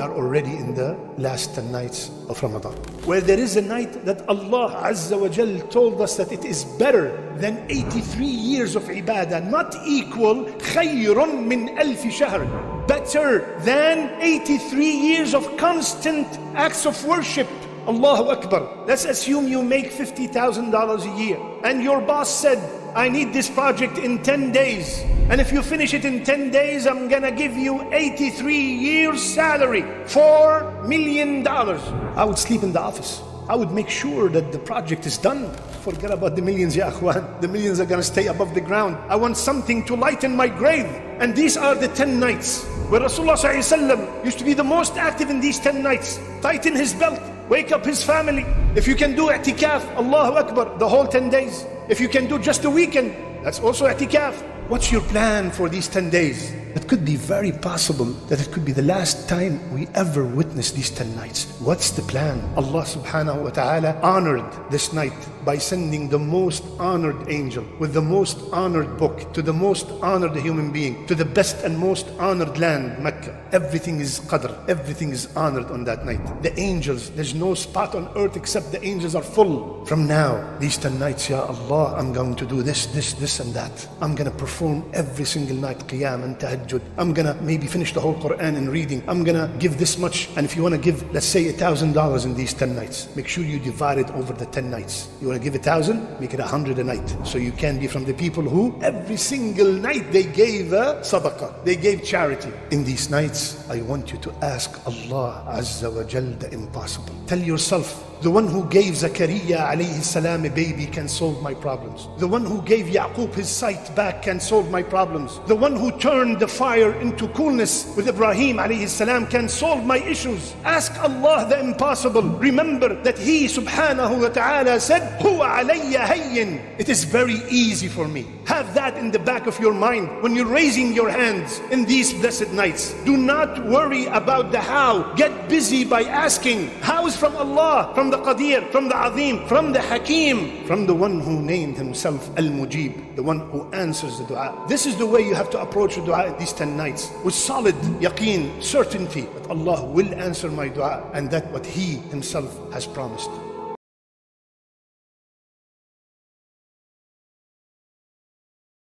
are already in the last 10 nights of Ramadan. Where there is a night that Allah Azza wa Jal told us that it is better than 83 years of ibadah, not equal, خير من ألف شهر. Better than 83 years of constant acts of worship. Allahu Akbar. Let's assume you make $50,000 a year and your boss said, I need this project in 10 days. And if you finish it in 10 days, I'm gonna give you 83 years salary, $4 million. I would sleep in the office. I would make sure that the project is done. Forget about the millions, ya akhwan. The millions are gonna stay above the ground. I want something to lighten my grave. And these are the 10 nights where Rasulullah used to be the most active in these 10 nights. Tighten his belt, wake up his family. If you can do i'tikaf, Allahu Akbar, the whole 10 days. If you can do just a weekend, that's also i'tikaf. What's your plan for these 10 days? It could be very possible that it could be the last time we ever witness these 10 nights. What's the plan? Allah subhanahu wa ta'ala honored this night by sending the most honored angel with the most honored book to the most honored human being to the best and most honored land, Mecca. Everything is qadr, everything is honored on that night. The angels, there's no spot on earth except the angels are full. From now, these 10 nights, Ya Allah, I'm going to do this, this, this, and that. I'm going to perform every single night qiyam and tahajjud. I'm to maybe finish the whole Quran in reading. I'm to give this much. And if you want to give, let's say, a $1,000 in these 10 nights, make sure you divide it over the 10 nights. You want to give a thousand, make it a hundred a night. So you can be from the people who every single night they gave a sadaqah, they gave charity. In these nights, I want you to ask Allah Azza wa Jal the impossible. Tell yourself, the one who gave Zakaria alayhi salam a baby can solve my problems. The one who gave Yaqub his sight back can solve my problems. The one who turned the fire into coolness with Ibrahim alayhi salam can solve my issues. Ask Allah the impossible. Remember that He subhanahu wa ta'ala said, Huwa alayya hayyin. It is very easy for me. Have that in the back of your mind when you're raising your hands in these blessed nights. Do not worry about the how. Get busy by asking. How is from Allah, from the Qadir, from the Azim, from the Hakim, from the one who named himself Al Mujib, the one who answers the dua. This is the way you have to approach the dua these 10 nights with solid yaqeen, certainty that Allah will answer my dua and that what He Himself has promised.